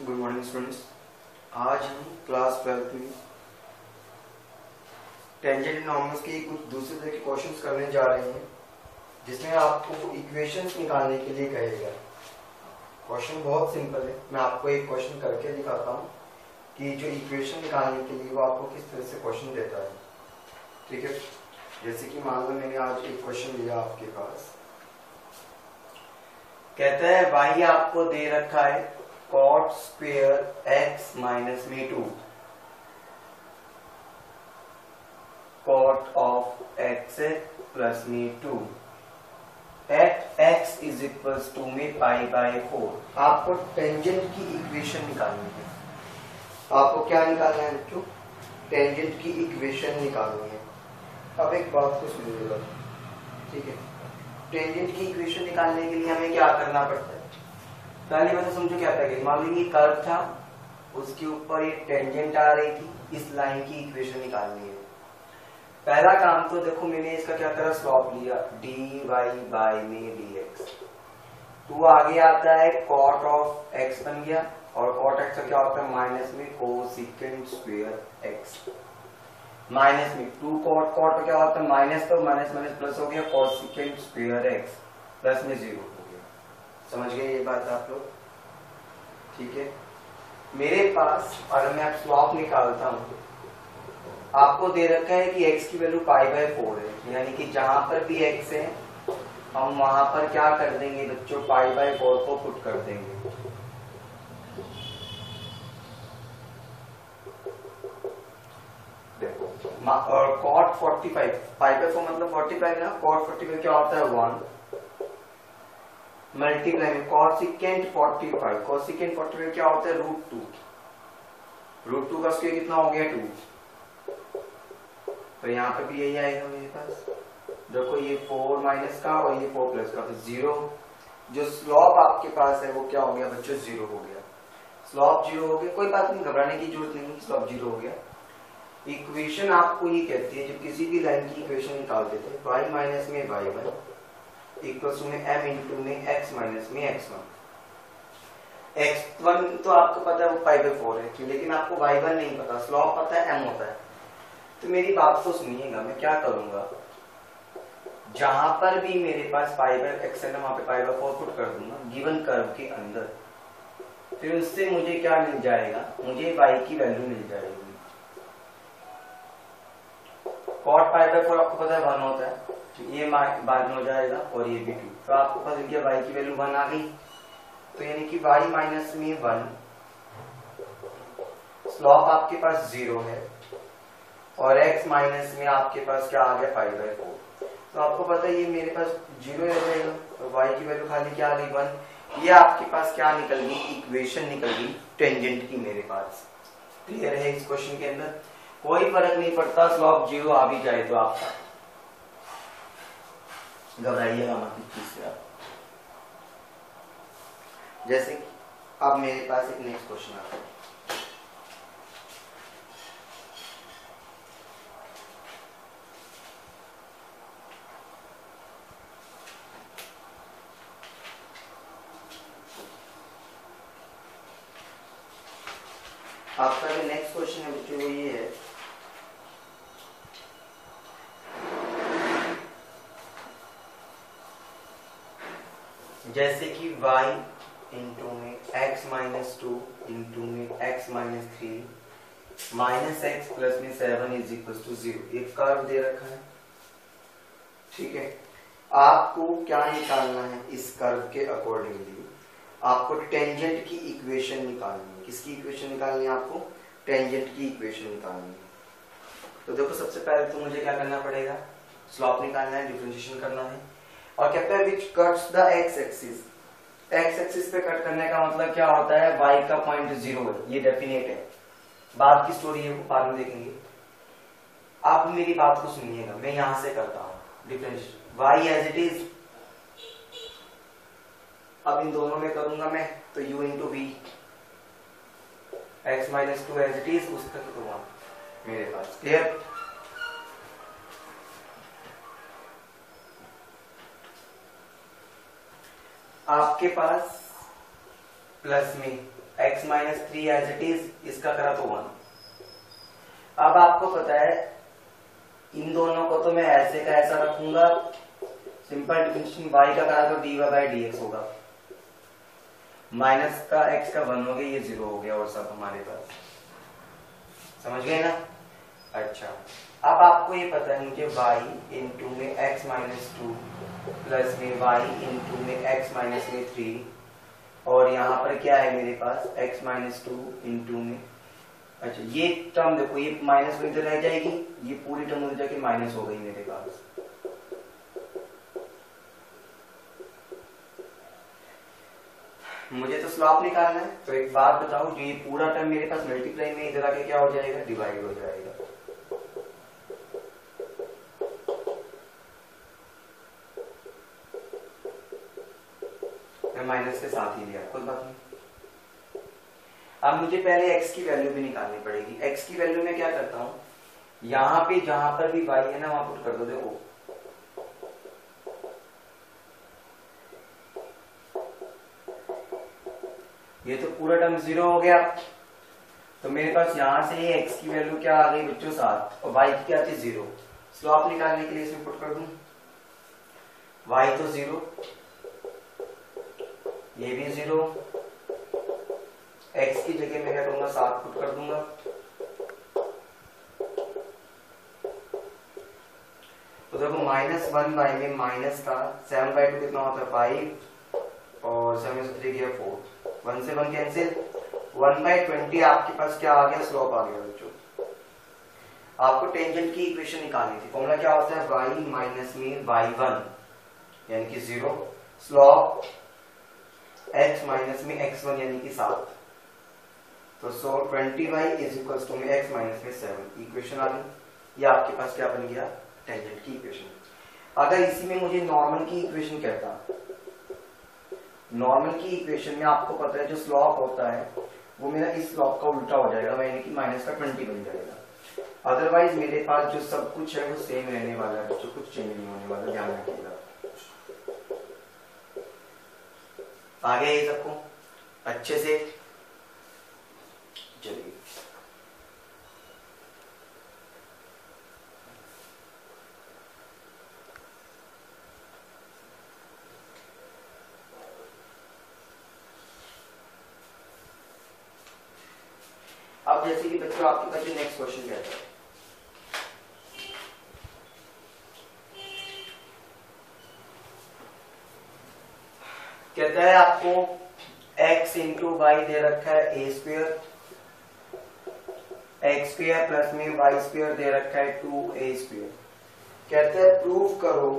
Good morning students आज हम class twelfth में टेंजेंट नॉर्मल्स के कुछ दूसरे तरह के क्वेश्चंस करने जा रहे हैं, जिसमें आपको इक्वेशंस निकालने के लिए कहेगा क्वेश्चन बहुत सिंपल है। मैं आपको एक क्वेश्चन करके दिखाता हूँ कि जो इक्वेशन निकालने के लिए वो आपको किस तरह से क्वेश्चन देता है। ठीक है? जैसे कि मान लो मैंने आज एक क्वेश्चन लिया आपके पास। कहता है, भाई, आपको दे रखा है एक्स माइनस में two cot of x plus में two at x is equal to में पाई बाय फोर आपको टेंजेंट की इक्वेशन निकालनी है। आपको क्या निकालना है बच्चों? टेंजेंट की इक्वेशन निकालनी है। अब एक बात को सुनिएगा। ठीक है? टेंजेंट की इक्वेशन निकालने के लिए हमें क्या करना पड़ता है? पहली बात तो समझो क्या था मान लीजिए कर्व था, उसके ऊपर एक टेंजेंट आ रही थी, इस लाइन की इक्वेशन निकालनी है। पहला काम तो देखो मैंने इसका क्या करा स्लॉप लिया। डी वाई बाई में डी एक्स तो आगे आता है कॉट ऑफ़ एक्स बन गया, और कॉट एक्स का क्या होता है माइनस में कोसिकेंट स्क्वेयर एक्स माइनस में टू कॉट कॉट क्या होता है माइनस तो माइनस माइनस प्लस हो गया कोसिकेंट स्क्वेयर एक्स प्लस में ज़ीरो समझ गए ये बात आप लोग? ठीक है? मेरे पास अगर मैं अब स्लॉप निकालता हूँ। आपको दे रखा है कि x की वैल्यू पाई बाय फोर है। यानी कि जहाँ पर भी x है, हम वहाँ पर क्या कर देंगे बच्चों? पाई बाय फोर को पुट कर देंगे। और कॉट 45 पाई बाय फोर मतलब 45 ना? कॉट 45 क्या होता है? वन मल्टीप्लाई में कॉसिकेंट 45 कॉसिकेंट 45 क्या होता है? रूट टू रूट टू का स्क्वायर कितना हो गया? टू तो यहाँ पे भी यही आएगा मेरे पास। देखो ये फोर माइनस का और ये फोर प्लस का तो ज़ीरो जो स्लॉप आपके पास है वो क्या हो गया बच्चों? ज़ीरो हो गया। स्लॉप ज़ीरो हो गया। कोई बात नहीं, घबराने की ज़रूरत नहीं स्लॉप ज़ीरो हो गया। इक्वेशन आपको ये कहती है, जब किसी भी लाइन की इक्वेशन निकालते थे वाई माइनस में वाई वन इक्वल्स में एम इंटू में एक्स माइनस में एक्स वन एक्स वन तो आपको पता है वो पाई बाई फोर है लेकिन आपको वाई वन नहीं पता। स्लॉप पता है एम होता है। तो मेरी बात को सुनिएगा, मैं क्या करूँगा? जहाँ पर भी मेरे पास पाई बाय एक्स है वहाँ पे पाई बाय फोर पुट कर दूँगा गिवन कर्व के अंदर। फिर उससे मुझे क्या मिल जाएगा? मुझे वाई की वैल्यू मिल जाएगी। कॉट पाई बाय फोर आपको पता है वन होता है। तो ये बाद में हो जाएगा और ये भी टू तो आपको पता चल गया वाई की वैल्यू वन आ गई। तो यानी कि वाई माइनस में वन स्लॉप आपके पास ज़ीरो है और x माइनस में आपके पास क्या आ गया? फाइव बाई फोर तो आपको पता है ये मेरे पास ज़ीरो रह जाएगा। तो y की वैल्यू खाली क्या आ गई? वन ये आपके पास क्या निकल गई? इक्वेशन निकल गई टेंजेंट की मेरे पास। क्लियर है इस क्वेश्चन के अंदर? कोई फ़र्क नहीं पड़ता स्लॉप ज़ीरो आ भी जाए तो आपका। घबराइएगा मत इस चीज़ से आप जैसे कि अब मेरे पास एक नेक्स्ट क्वेश्चन आता है। आपका जो नेक्स्ट क्वेश्चन है बच्चों वो ये है जैसे कि y इंटू में x माइनस टू इंटू में x minus three minus x plus में seven is equal to zero एक कर्व दे रखा है। ठीक है? आपको क्या निकालना है इस कर्व के अकॉर्डिंगली आपको टेंजेंट की इक्वेशन निकालनी है। किसकी इक्वेशन निकालनी है आपको? टेंजेंट की इक्वेशन निकालनी है। तो देखो, सबसे पहले तो मुझे क्या करना पड़ेगा? स्लॉप निकालना है डिफ्रेंशिएशन करना है। और कहता है which cuts the x axis x axis पे कट करने का मतलब क्या होता है? वाई का पॉइंट ज़ीरो है। ये डेफिनेट है। बाद की स्टोरी है वो बाद में देखेंगे। आप मेरी बात को सुनिएगा। मैं यहाँ से करता हूँ। Differentiation y as it is अब इन दोनों में करूँगा मैं तो u into v x minus two as it is उसका करूँगा। मेरे पास। क्लियर आपके पास प्लस में x minus three as it is इसका करा तो वन अब आपको पता है, इन दोनों को तो मैं ऐसे का ऐसा रखूँगा सिंपल डिफिनेशन वाई का करा तो डी वाई बाई डी होगा. माइनस का एक्स का वन हो गया, ये ज़ीरो हो गया और सब हमारे पास. समझ गए ना? अच्छा. अब आपको ये पता है, मुझे y इंटू में x माइनस टू प्लस में y इंटू में एक्स माइनस में थ्री और यहाँ पर क्या है मेरे पास? x माइनस टू इंटू में। अच्छा ये टर्म देखो, ये माइनस में इधर रह जाएगी, ये पूरी टर्म उधर जाके माइनस हो गई मेरे पास। मुझे तो स्लॉप निकालना है तो एक बात बताओ जो ये पूरा टर्म मेरे पास मल्टीप्लाई में इधर आके क्या हो जाएगा? डिवाइड हो जाएगा। मैं माइनस के साथ ही लिया, कोई बात नहीं। अब मुझे पहले x की वैल्यू भी निकालनी पड़ेगी। x की वैल्यू में क्या करता हूँ? यहाँ पे जहाँ पर भी y है ना, वहाँ पुट कर दो, देखो। ये तो पूरा टर्म ज़ीरो हो गया। तो मेरे पास यहाँ से ये x की वैल्यू क्या आ गई बच्चों सात और y की क्या थी? ज़ीरो स्लॉप निकालने के लिए इसमें पुट कर दू? y तो ज़ीरो ये भी ज़ीरो x की जगह मैं क्या करूँगा? सात पुट कर दूँगा। तो देखो माइनस वन बाई में माइनस का सेवन बाई टू कितना होता है? फाइव और सेवन से थ्री गया फोर वन से one cancel one by twenty आपके पास क्या आ गया? स्लोप आ गया बच्चों। आपको टेंजेंट की इक्वेशन निकालनी थी। फॉर्मूला क्या होता है? वाई माइनस में वाई वन यानी कि ज़ीरो स्लोप एक्स माइनस में एक्स वन यानी कि सात। तो so twenty y is equal to में एक्स माइनस में सेवन इक्वेशन आ गई। ये आपके पास क्या बन गया? टेंजेंट की इक्वेशन अगर इसी में मुझे नॉर्मल की इक्वेशन कहता। नॉर्मल की इक्वेशन में आपको पता है जो स्लॉप होता है, वो मेरा इस स्लॉप का उल्टा हो जाएगा, यानी कि माइनस का ट्वेंटी बन जाएगा। अदरवाइज़ मेरे पास जो सब कुछ है, वो सेम रहने वाला है, जो कुछ चेंज नहीं होने वाला, ध्यान रखिएगा। आगे ये सबको। अच्छे से। चलिए। अब जैसे कि बच्चों, आपके जो नेक्स्ट क्वेश्चन कहता है कहता है आपको x इंटू वाई दे रखा है a square x square plus में वाई स्क्र दे रखा है टू ए स्क्र कहते हैं प्रूव करो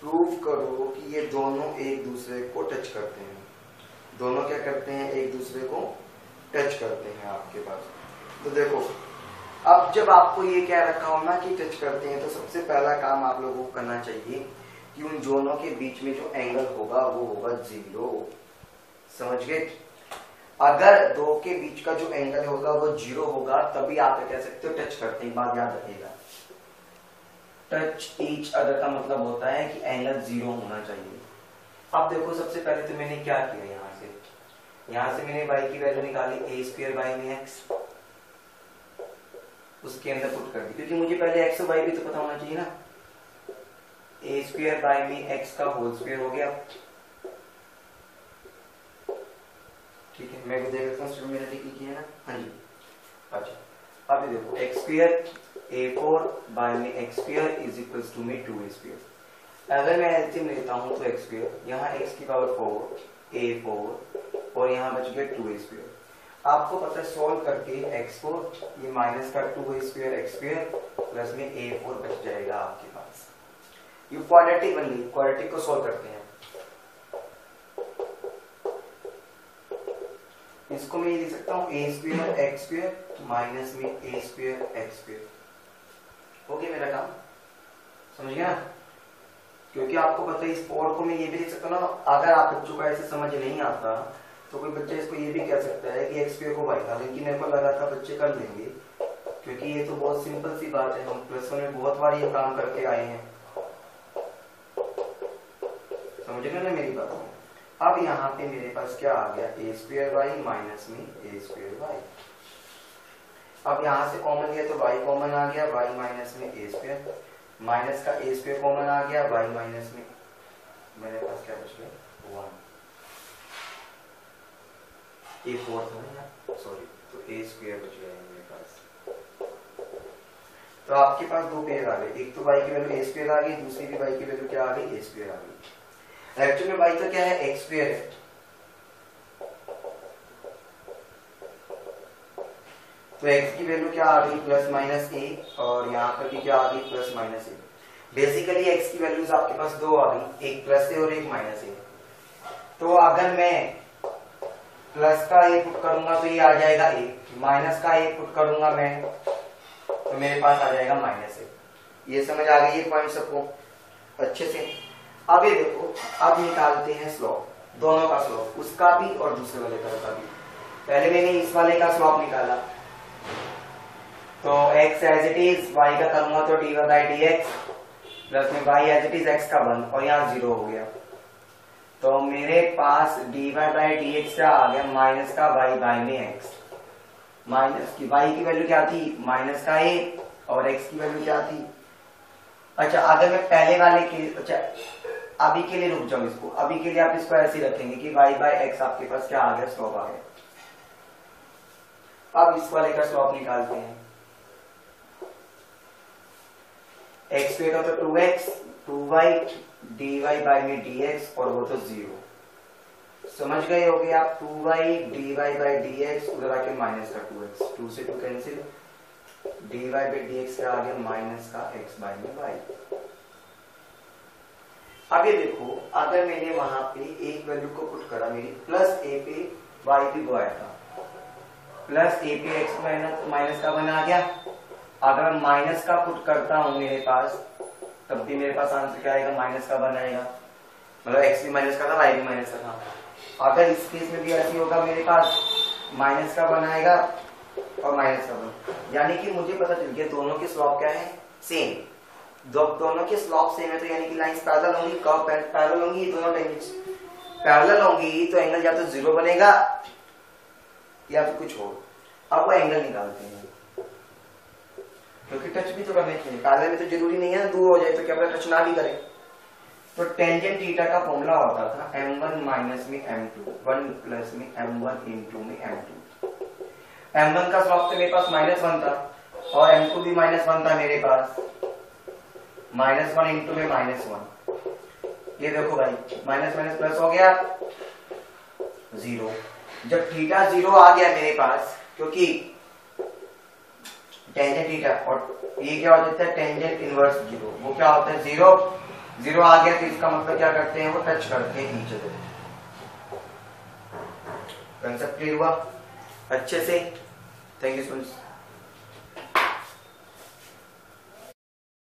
प्रूव करो कि ये दोनों एक दूसरे को टच करते हैं. दोनों क्या करते हैं? एक दूसरे को टच करते हैं आपके पास. तो देखो, अब जब आपको ये क्या रखा हो ना कि टच करते हैं तो सबसे पहला काम आप लोगों को करना चाहिए कि उन दोनों के बीच में जो एंगल होगा, वो होगा ज़ीरो समझ गए? अगर दो के बीच का जो एंगल होगा, वो ज़ीरो होगा, तभी आप कह सकते हो टच करते हैं। बात याद रखिएगा। टच ईच अदर का मतलब होता है कि एंगल ज़ीरो होना चाहिए। अब देखो, सबसे पहले तो मैंने क्या किया यहाँ से? यहाँ से मैंने y की वैल्यू निकाली ए स्क्र बाई में एक्स उसके अंदर पुट कर दी। क्योंकि मुझे पहले एक्स और वाई भी तो पता होना चाहिए ना। ए स्क्वेयर बाई में एक्स का होल स्क्र हो गया। ठीक है, मैं देख लेता हूँ ठीक लिखी है ना? हाँ जी। अच्छा अब देखो x square a four by में x square is equal to में टू ए स्क्र अगर मैं एल्सियम लेता हूँ तो एक्स स्क्र यहाँ एक्स की पावर फोर ए फोर और यहाँ बच गया टू ए स्क्र आपको पता है सॉल्व करके एक्स फोर ये माइनस का two a square x square plus में ए फोर बच जाएगा आपके। ये बन गई क्वाड्रेटिक को सॉल्व करते हैं। इसको मैं ये लिख सकता हूँ a square x square minus में ए स्क्वेयर एक्स स्क्वेयर हो गया मेरा काम? समझ गया? क्योंकि आपको पता है, इस फोर को मैं ये भी लिख सकता हूँ ना अगर आप बच्चों को ऐसे समझ नहीं आता तो कोई बच्चा इसको ये भी कह सकता है कि एक्स स्क्वेयर को था लेकिन मेरे को लगा था बच्चे कर लेंगे, क्योंकि ये तो बहुत सिंपल सी बात है। हम प्लस वन में बहुत बार ये काम करके आए हैं। समझ गए ना मेरी बात अब यहाँ पे मेरे पास क्या आ गया? ए स्क्र वाई माइनस में ए स्क्वेयर वाई अब यहाँ से कॉमन लिया तो y कॉमन आ गया, y माइनस में ए स्क्वेयर माइनस का ए स्क्वेयर कॉमन आ गया, y माइनस में मेरे पास क्या बच गया? वन ए फोर था ना? सॉरी तो ए स्क्वेयर बच गया मेरे पास। तो आपके पास दो पेयर आ गए। एक तो y की वैल्यू ए स्क्र आ गई, दूसरी भी y की वैल्यू क्या आ गई? ए स्क्र आ गई। एक्चुअली में y तो क्या है? एक्स स्क्वेयर है। तो x की वैल्यू क्या आ गई? प्लस माइनस ए और यहाँ पर भी क्या आ गई? Plus minus a basically x की वैल्यूज़ आपके पास दो आ गई। एक प्लस ए और एक माइनस ए तो अगर मैं प्लस का ए पुट करूँगा तो ये आ जाएगा ए माइनस का ए पुट करूँगा मैं तो मेरे पास आ जाएगा माइनस ए ये समझ आ गई ये पॉइंट सबको अच्छे से। अब ये देखो, अब निकालते हैं स्लॉप दोनों का स्लॉप उसका भी और दूसरे वाले का भी। पहले मैंने इस वाले का स्लॉप निकाला। तो x as it is y का करूँगा तो dy by d x plus में y as it is x का वन और यहाँ ज़ीरो हो गया। तो मेरे पास dy बाई डी एक्स का आ गया माइनस का y बाई में x माइनस की y की वैल्यू क्या थी? माइनस का a और x की वैल्यू क्या थी? अच्छा अगर मैं पहले वाले के अच्छा अभी के लिए रुक जाऊँ इसको। अभी के लिए आप इसको ऐसे रखेंगे कि y बाई एक्स आपके पास क्या आ गया स्लॉप आ गया। अब इस वाले का स्लॉप निकालते हैं। एक्स पे का तो two x two y d y by में डी एक्स और वो तो ज़ीरो समझ गए हो गए आप? Two y d y by d x उधर आके माइनस का टू एक्स टू से two cancel d y by d x का आगे माइनस का एक्स बाई में वाई अब ये देखो, अगर मैंने वहाँ पे एक वैल्यू को पुट करा, मेरी प्लस ए पे वाई भी वो आया था प्लस ए पे एक्स माइनस माइनस का बना आ गया। अगर मैं माइनस का पुट करता हूँ मेरे पास, तब भी मेरे पास आंसर क्या आएगा? माइनस का बन आएगा मतलब एक्स भी माइनस का था वाई भी माइनस का था। अगर इस केस में भी ऐसी होगा मेरे पास माइनस का बन आएगा और माइनस का बन यानी कि मुझे पता चल गया दोनों के स्लॉप क्या है? सेम दोनों के स्लॉप सेम है तो यानी कि लाइंस पैरेलल होंगी कर्व पैरेलल होंगी, दोनों टेंजेंट्स पैरेलल होंगी तो एंगल या तो ज़ीरो बनेगा, या फिर कुछ हो अब वो एंगल निकालते हैं। क्योंकि टच भी तो करने चाहिए पैरेलल में तो ज़रूरी नहीं है दूर हो जाए तो क्या पता टच ना भी करे। तो टेंजेंट थीटा का फॉर्मूला होता था m1 माइनस में m2 वन प्लस में m1 इनटू में m2 m1 का स्लॉप तो मेरे पास माइनस वन था, और m2 भी माइनस वन था मेरे पास। माइनस वन इंटू में माइनस वन ये देखो भाई माइनस माइनस प्लस हो गया। ज़ीरो जब थीटा ज़ीरो आ गया मेरे पास, क्योंकि टेंजेंट थीटा और ये क्या हो जाता है टेंजेंट इनवर्स ज़ीरो वो क्या होता है ज़ीरो ज़ीरो आ गया तो इसका मतलब क्या करते हैं, वो टच करते हैं नीचे कंसेप्ट क्लियर हुआ? अच्छे से। Thank you so much